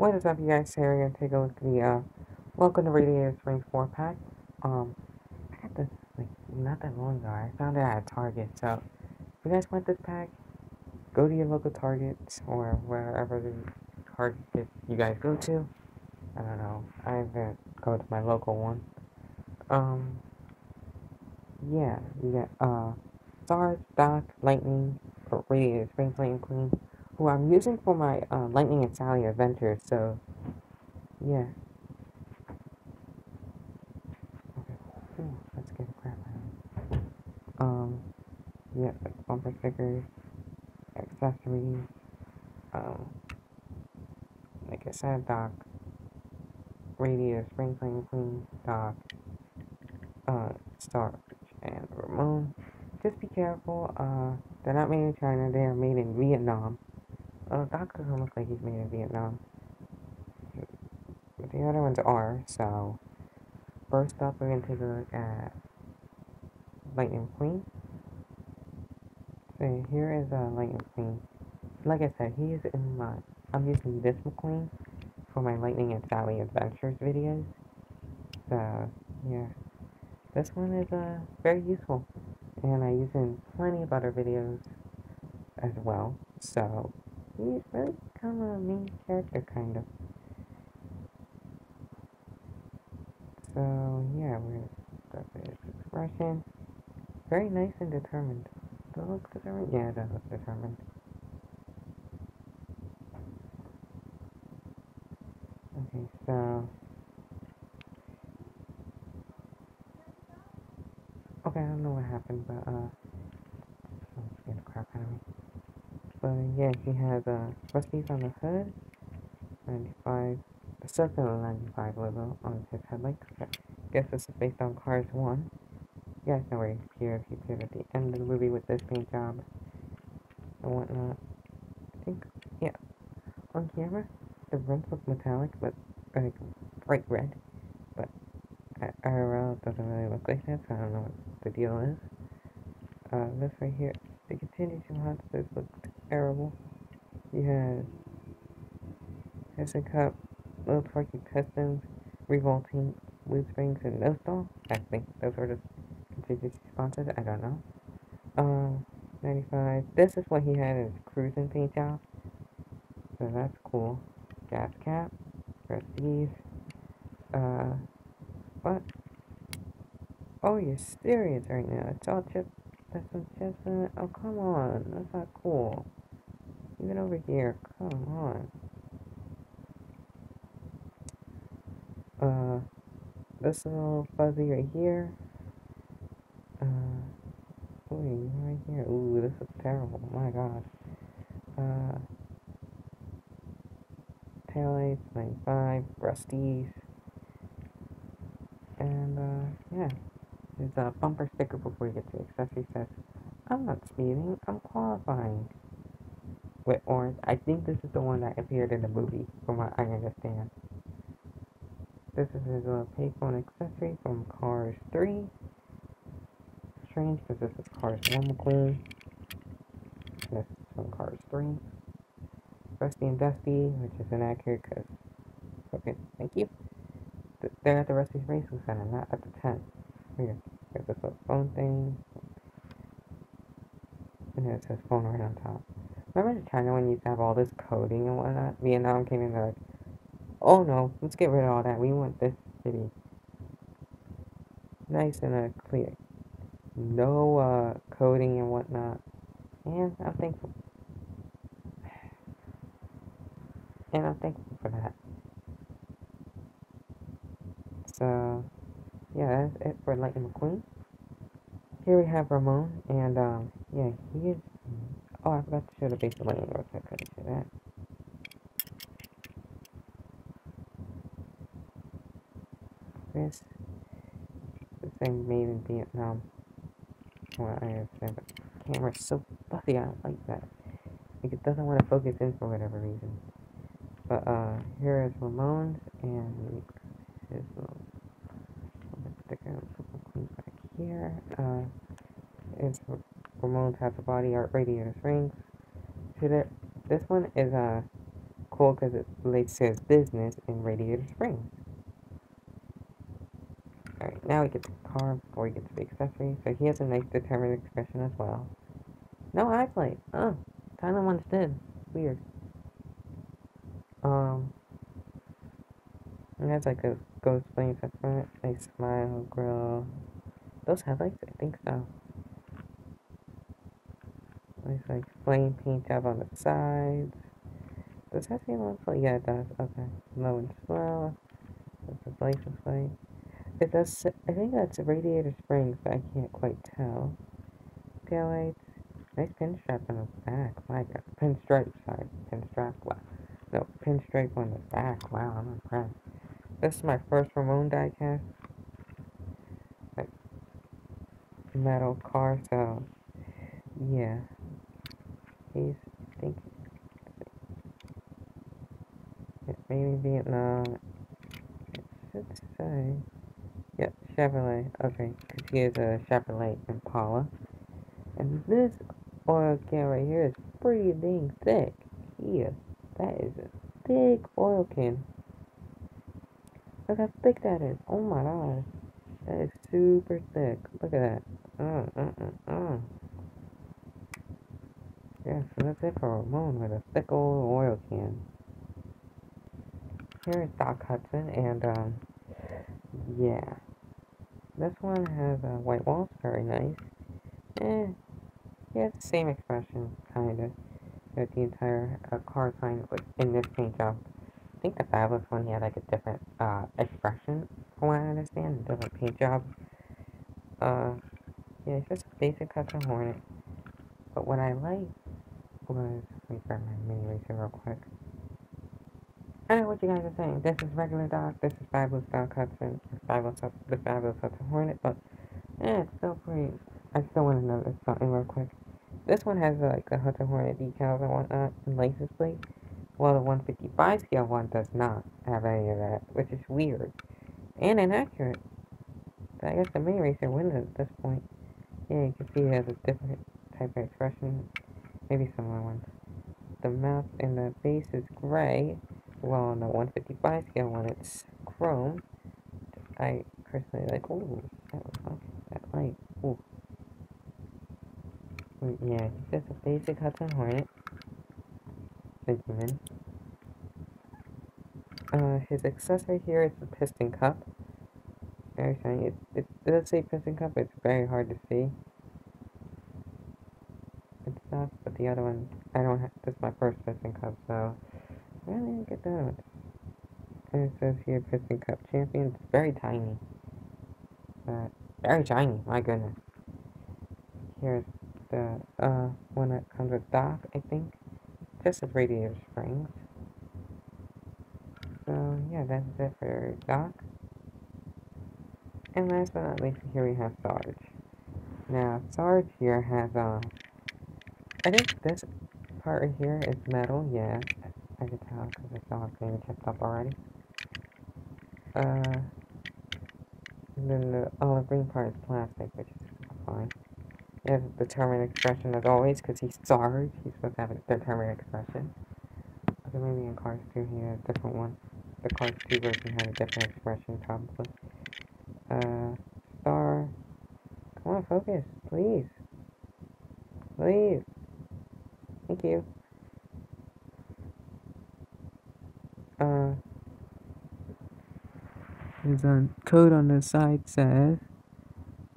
What is up, you guys? So we're gonna take a look at the uh, Welcome to Radiator Springs 4 pack. Um, I got this like not that long ago. I found it at Target. So, if you guys want this pack, go to your local Target or wherever the Target you guys go to. I don't know. I'm gonna go to my local one. Um, yeah, you got uh, Sarge, Doc, Lightning, Radiator Springs Lightning McQueen who I'm using for my uh, Lightning and Sally adventure, so yeah. Let's get a Um, yeah, like bumper stickers, accessories, um, like I said, Doc, Radio, Spring Flame Queen, Doc, uh, Sarge, and Ramone. Just be careful, uh, they're not made in China, they are made in Vietnam. Oh, Doc doesn't look like he's made in Vietnam. The other ones are, so... First up, we're going to take a look at Lightning McQueen. So here is a uh, Lightning McQueen. Like I said, he is in my... I'm using this McQueen for my Lightning and Sally Adventures videos. So, yeah. This one is uh, very useful. And I use in plenty of other videos as well. So, he's really kind of a main character, kind of. So, yeah, we're got his expression. Very nice and determined. Does it look determined? Yeah, it does look determined. Okay, so... Okay, I don't know what happened, but, uh... I'm scared the crap out of me. But yeah, he has a uh, Rust-eze on the hood, 95, a circle 95 logo on his headlights. I guess this is based on Cars 1. You guys know where he appeared. He appeared at the end of the movie with this paint job and whatnot. I think, yeah, on camera, the rims look metallic, but like bright red. But at IRL, it doesn't really look like that, so I don't know what the deal is. Uh, this right here, the continuation monsters look terrible. You had Hessian Cup, Little Torquey Pistons, Revolting, Blue Springs, and No Stall. I think those were the contingency sponsors. I don't know. Um, 95. This is what he had in his cruising paint job. So that's cool. Gas cap. Prestige. Uh, what? Oh, you're serious right now. It's all chip. That's some chips in it. Oh, come on. That's not cool. Even over here, come on. Uh, this little fuzzy right here. Uh, wait, right here. Ooh, this is terrible. My god. Uh, taillights, 95, Rust-eze. And, uh, yeah. There's a bumper sticker before you get to the accessory says, I'm not speeding, I'm qualifying with orange. I think this is the one that appeared in the movie, from what I understand. This is his payphone accessory from Cars 3. Strange, because this is Cars 1 McQueen. This is from Cars 3. Rusty and Dusty, which is inaccurate because... Okay, thank you. They're at the Rust-eze Racing Center, not at the tent. Here, here's this little phone thing. And it says phone right on top. Remember China when you used to have all this coding and whatnot? Vietnam came in, like, oh no, let's get rid of all that. We want this to be nice and uh, clear. No uh, coding and whatnot. And I'm thankful. And I'm thankful for that. So, yeah, that's it for Lightning McQueen. Here we have Ramone, and um, yeah, he is Oh, I forgot to show the base of lightning rods. I couldn't show that. This the thing made in Vietnam. Well, I understand, but the camera's so fuzzy. I don't like that. Like it doesn't want to focus in for whatever reason. But uh, here is Ramones and his little sticker back here. Uh, is Ramones has a body art radiator springs. That? This one is a cool because it relates to his business in Radiator Springs. Alright, now we get the car before we get to the accessory. So he has a nice determined expression as well. No eye plate. Oh, silent once did. Weird. Um, and that's like a ghost up front. Nice smile, grill. Those headlights? I think so. Nice like flame paint job on the sides. Does that seem flow? Yeah, it does. Okay. Low and slow. That's the license plate. It does. I think that's a radiator springs, but I can't quite tell. Tail lights. Nice pinstripe on the back. My God. Pinstripe. Sorry. Pinstripe. Wow. No, pinstripe on the back. Wow, I'm impressed. This is my first Ramone diecast. Metal car, so yeah. He's I think maybe Vietnam. It should say. Yep, Chevrolet. Okay, because he is a Chevrolet Impala. And this oil can right here is pretty dang thick. Yeah, that is a thick oil can. Look how thick that is. Oh my god. That is super thick. Look at that. Uh, uh, uh, uh. Yeah, so that's it for Ramone with a thick old oil can. Here is Doc Hudson, and, um, yeah. This one has uh, white walls, very nice. Eh, yeah, it's the same expression, kinda. With the entire uh, car sign was in this paint job. I think the Fabulous one, he had like a different uh, expression, from what I understand, different paint job. Uh, yeah, it's just a basic custom Hornet. But what I like was, me grab my mini racer real quick. I know what you guys are saying. This is regular Doc, this is Fabulous Doc Hudson, Fabulous, the Fabulous Hudson Hornet, but yeah, it's still pretty. I still want to know something real quick. This one has like the Hudson Hornet decals and whatnot, and laces plate. Well, the 155 scale one does not have any of that, which is weird. And inaccurate. But I guess the mini racer wins at this point. Yeah, you can see it has a different type of expression. Maybe similar ones. The mouth and the base is gray. Well, on the 155 scale one, it's chrome. I personally like, ooh, that was okay, that light, ooh. Yeah, he's just a basic Hudson Hornet. Benjamin. Uh, his accessory here is the piston cup. Very shiny. It, it, it does say piston cup, it's very hard to see. It's not, the other one, I don't have, this is my first piston cup, so I really didn't get that And it says here piston cup champion. It's very tiny. But very shiny, my goodness. Here's the uh one that comes with Doc, I think. Just as radiator springs. So yeah, that's it for Doc. And last but not least, here we have Sarge. Now, Sarge here has, um, I think this part right here is metal, yeah. I can tell because I saw it being chipped up already. Uh, and then the olive green part is plastic, which is fine. He has a determined expression as always, because he's Sarge. He's supposed to have a determined expression. Okay, maybe in Cars 2 he has a different one the Cars 2 version had a different expression, probably. Uh, star. Come on, focus, please. Please. Thank you. Uh, his uh, code on the side says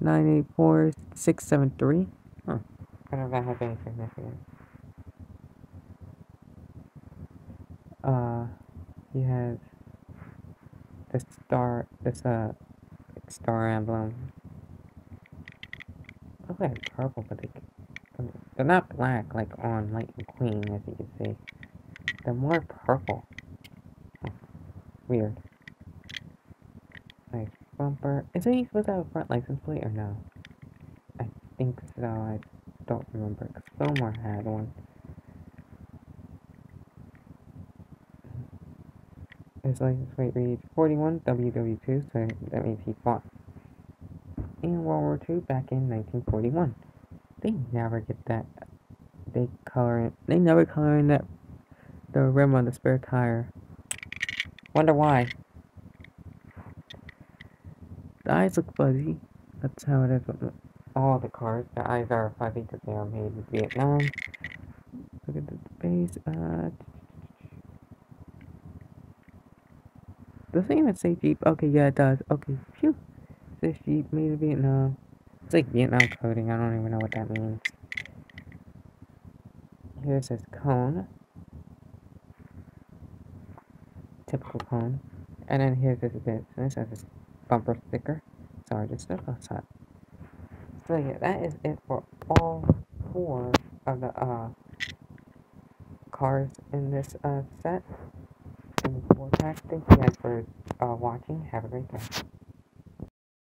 984673. Huh. I don't know if that has any significance. Uh, he has the star, this uh, star emblem. Like purple, but they, they're not black like on Lightning McQueen, as you can see. They're more purple. Weird. Nice bumper. Is he supposed to have a front license plate or no? I think so. I don't remember. Fillmore had one. His license plate reads 41 WW2, so that means he fought in World War II back in 1941. They never get that. They color it. They never color in that the rim on the spare tire. Wonder why. The eyes look fuzzy. That's how it is with all the cars. The eyes are fuzzy because they are made in Vietnam. Look at the base. Uh, does it even say Jeep? Okay, yeah, it does. Okay, phew. Says Jeep made in Vietnam. It's like Vietnam coding. I don't even know what that means. Here's his cone. Typical cone. And then here's his business as his bumper sticker. Sorry, just step outside. So yeah, that is it for all four of the uh cars in this uh set in the four pack. Thank you guys for uh watching. Have a great day.